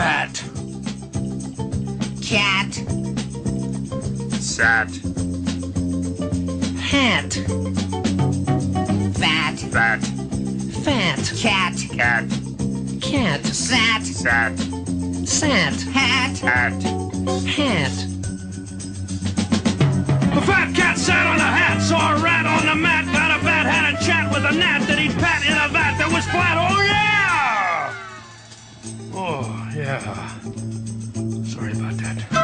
Fat. Cat. Sat. Hat. Fat. Fat. Fat. Cat. Cat. Cat. Sat. Sat. Sat. Hat. Hat. Hat. The fat cat sat on a hat, saw a rat on the mat, got a fat hat and chat with a gnat that he'd Oh, yeah. Sorry about that.